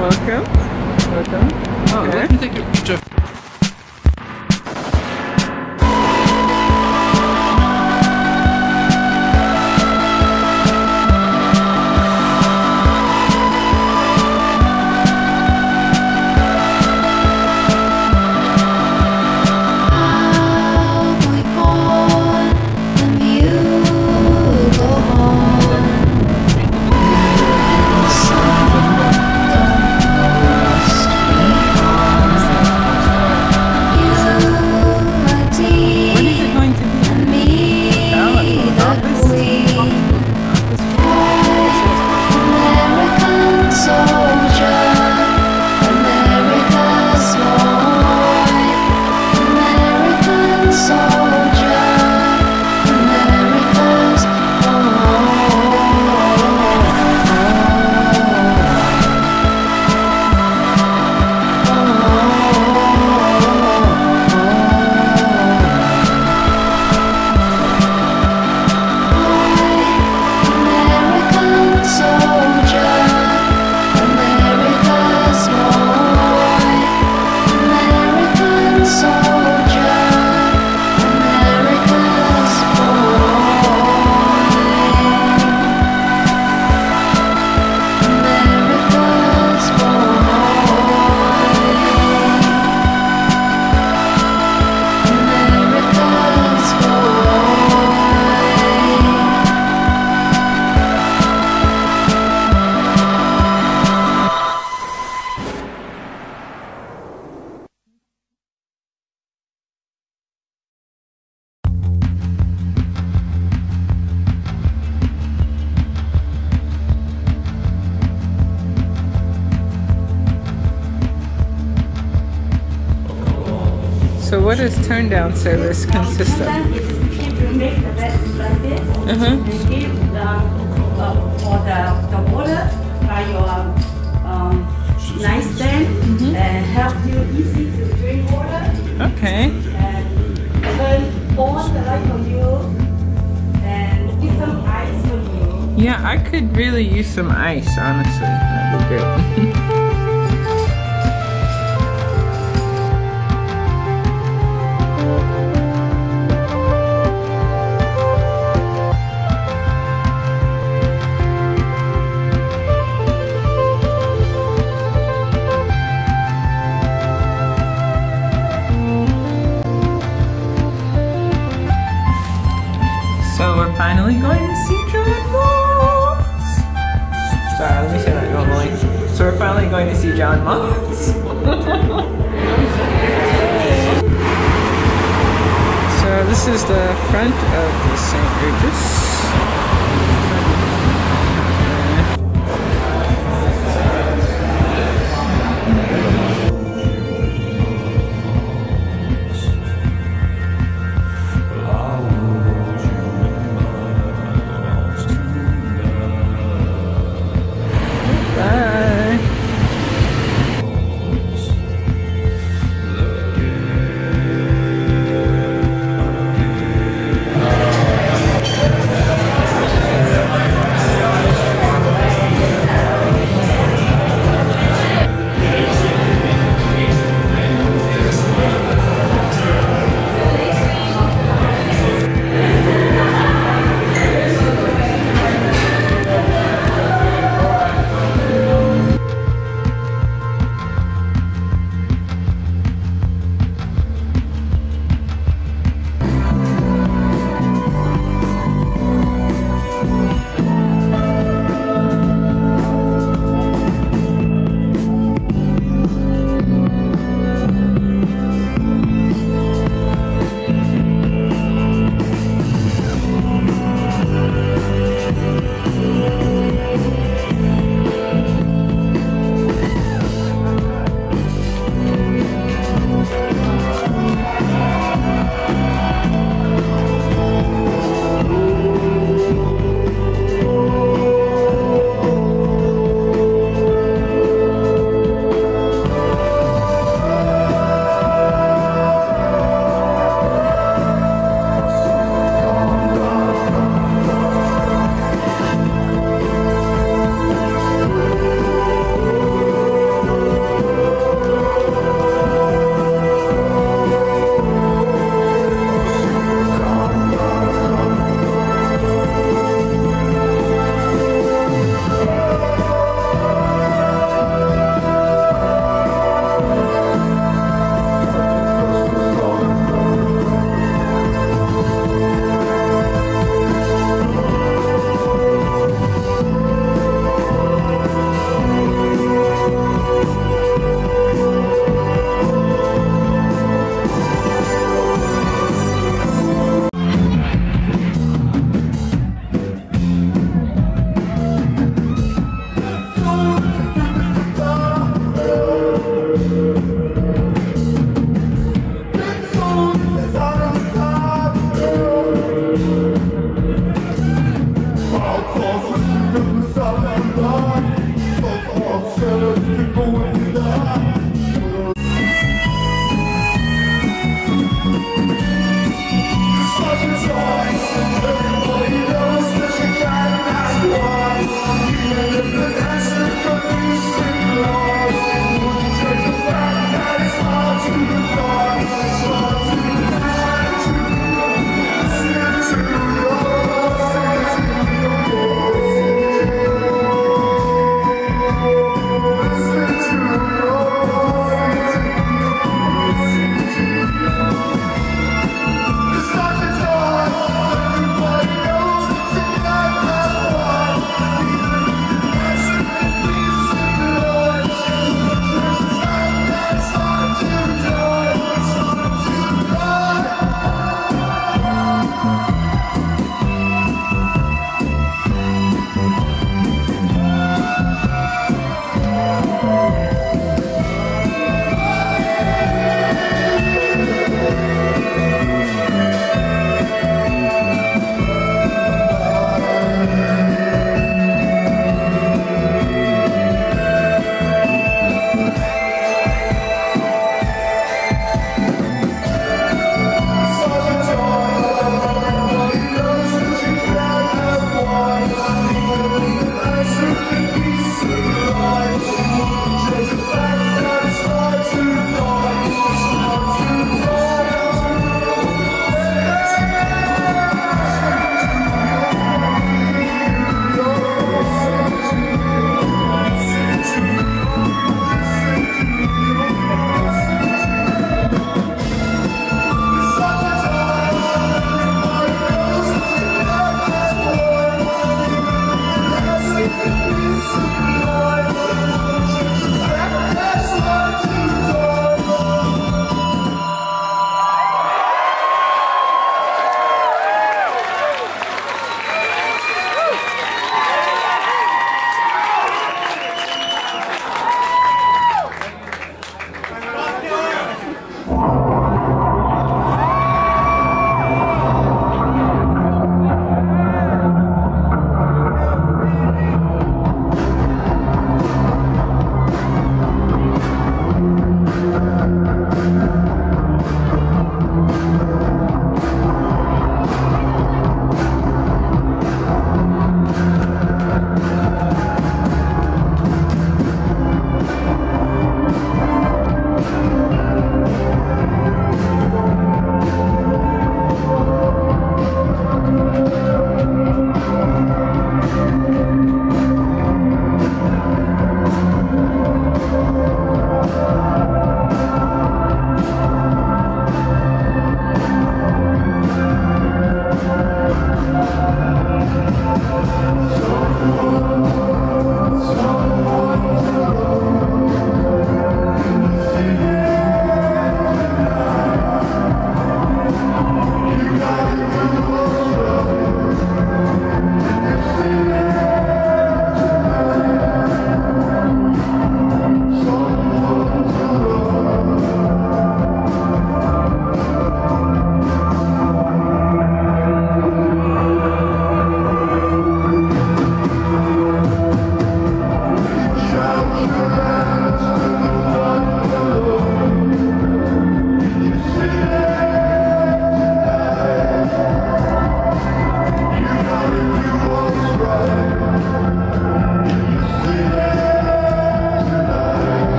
Welcome. Welcome. Oh, okay. let me take picture. Turn down service consist of? Make the water by your Mm-hmm. and help you easy to drink water Okay. Yeah, I could really use some ice, honestly. That'd be great.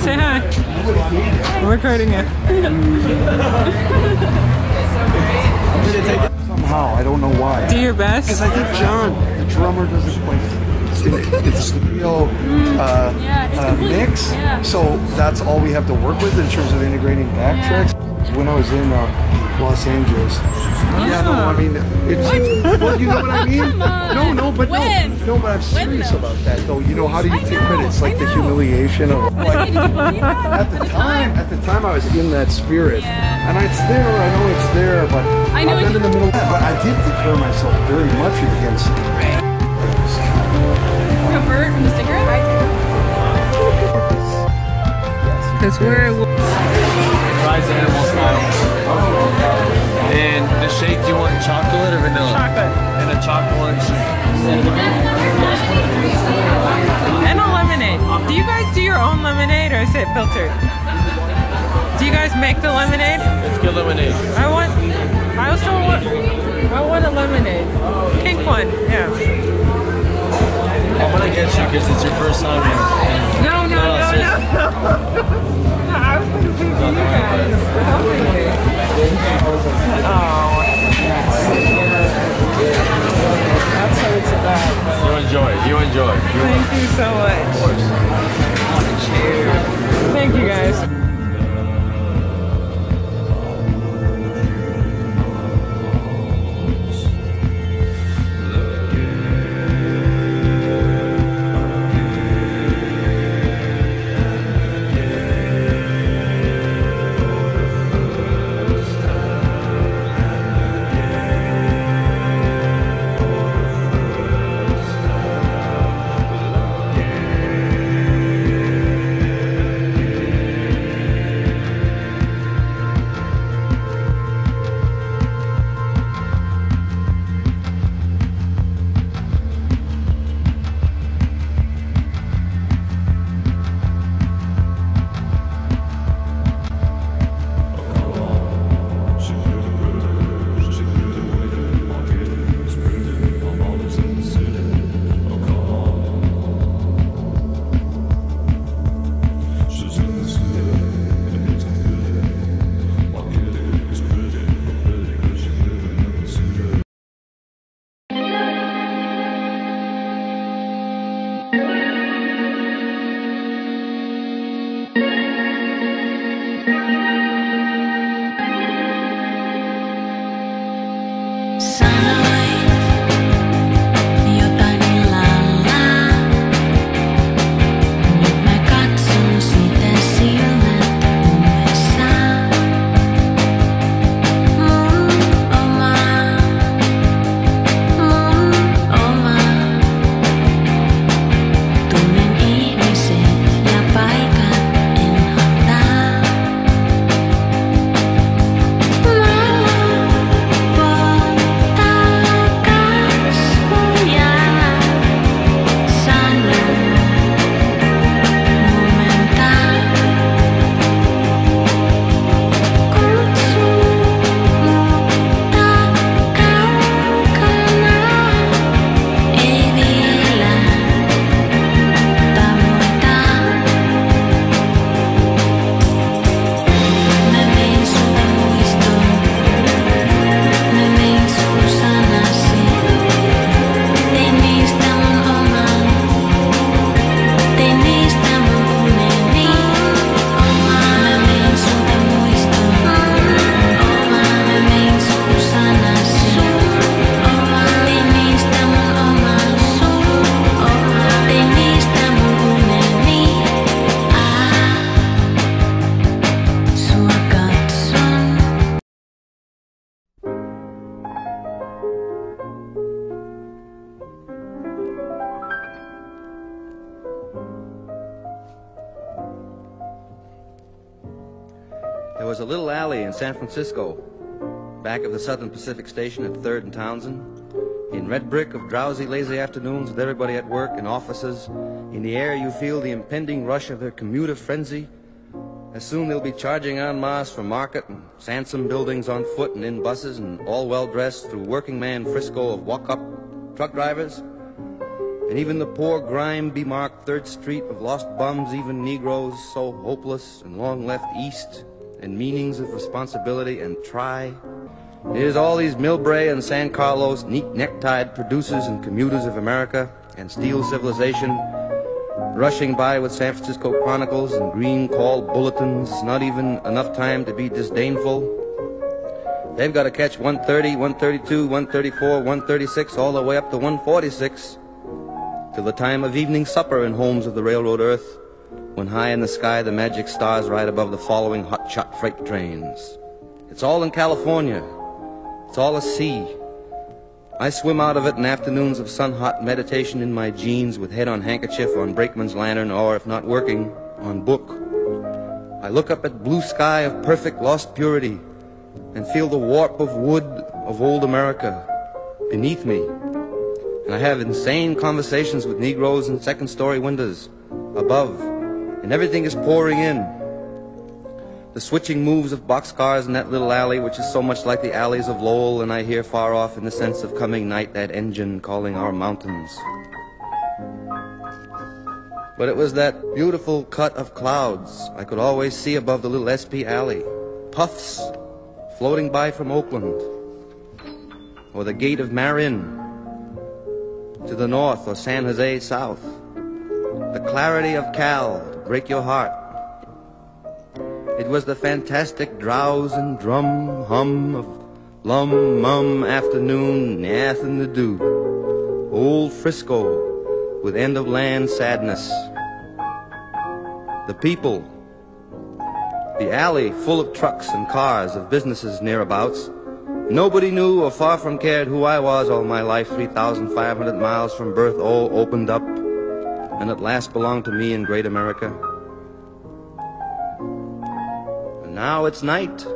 Say hi. We're recording it. Somehow, I don't know why. Do your best. Because I think John, the drummer, doesn't play. it's the real uh, yeah, it's uh, mix, yeah. so that's all we have to work with in terms of integrating backtracks. Yeah. When I was in uh, Los Angeles. Yeah, no, I mean, it's. Well, you know what I mean? Come on. No, no, but When? no. No, but I'm serious about that, though. You know, how do you I take know, credit? It's like the humiliation of. Like, Did you believe that? at the time, at the time, I was in that spirit, Yeah. and it's there. I know it's there, but I know I've been in the middle. of that, But I did declare myself very much against. Bert and the cigarette? Because we're Fries animal style. And the shake, do you want chocolate or vanilla? chocolate And a chocolate shake. and a lemonade. Do you guys do your own lemonade or is it filtered? Do you guys make the lemonade? Let's get lemonade. I want. I also want. I want a lemonade. Pink one. Yeah. I'm gonna get you because it's your first time here. No, no, no, no, no. no You enjoy. You enjoy. You Thank you so much. Of course. Cheers. Thank you guys. Little alley in San Francisco, back of the Southern Pacific Station at 3rd and Townsend, in red brick of drowsy, lazy afternoons with everybody at work in offices. In the air, you feel the impending rush of their commuter frenzy. As soon they'll be charging en masse for market and Sansome buildings on foot and in buses and all well dressed through working man Frisco of walk up truck drivers. And even the poor grime bemarked Third Street of lost bums, even Negroes so hopeless and long left east, and meanings of responsibility and try. Here's all these Millbrae and San Carlos neat necktied producers and commuters of America and steel civilization rushing by with San Francisco Chronicles and green call bulletins, not even enough time to be disdainful. They've got to catch 130, 132, 134, 136, all the way up to 146 till the time of evening supper in homes of the railroad earth, when high in the sky the magic stars ride above the following hot shot freight trains. It's all in California. It's all a sea. I swim out of it in afternoons of sun-hot meditation in my jeans with head on handkerchief on brakeman's lantern or, if not working, on book. I look up at blue sky of perfect lost purity and feel the warp of wood of old America beneath me. And I have insane conversations with Negroes in second story windows above, and everything is pouring in. The switching moves of boxcars in that little alley, which is so much like the alleys of Lowell, and I hear far off in the sense of coming night that engine calling our mountains. But it was that beautiful cut of clouds I could always see above the little SP alley. Puffs floating by from Oakland, or the gate of Marin to the north, or San Jose south. The clarity of Cal break your heart. It was the fantastic drowse and drum hum of lum mum afternoon, nothing to do. Old Frisco with end of land sadness. The people, the alley full of trucks and cars of businesses nearabouts. Nobody knew or far from cared who I was all my life, 3,500 miles from birth, all opened up, and at last belonged to me in great America. And now it's night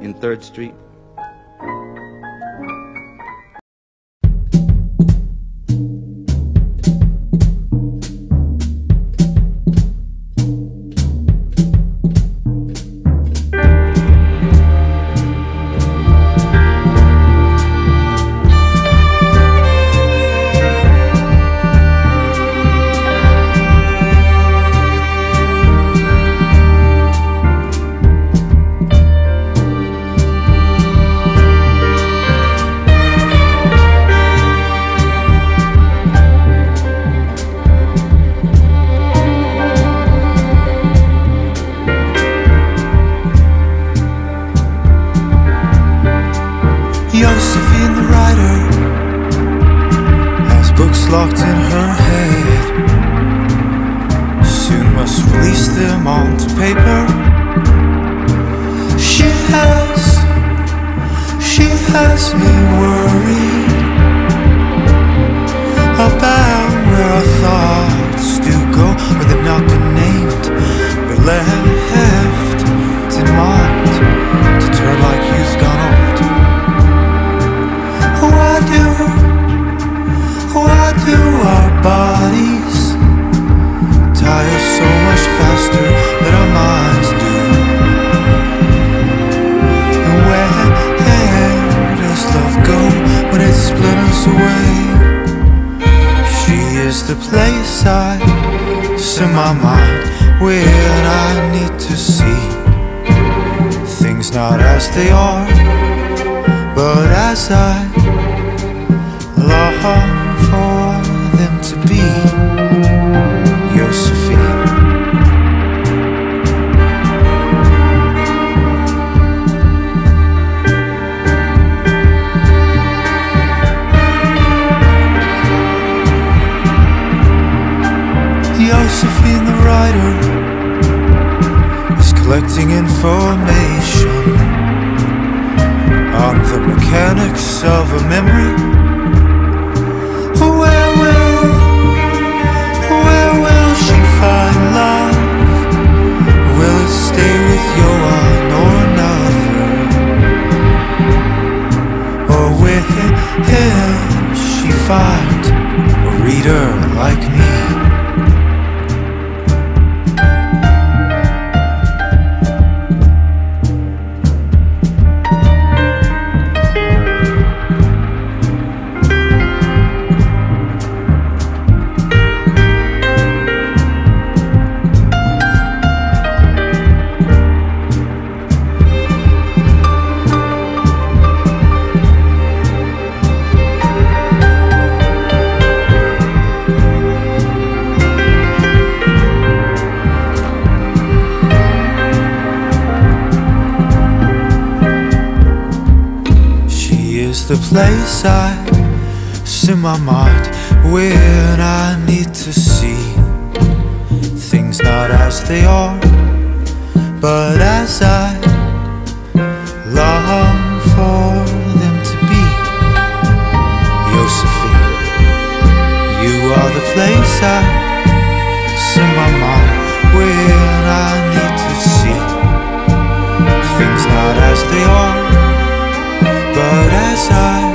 in Third Street. The place I set my mind when I need to see things not as they are, but as I long information on the mechanics of a memory. The place I set my mind when I need to see things not as they are, but as I long for them to be. Josephine, you are the place I set my mind when I need to see things not as they are, but as I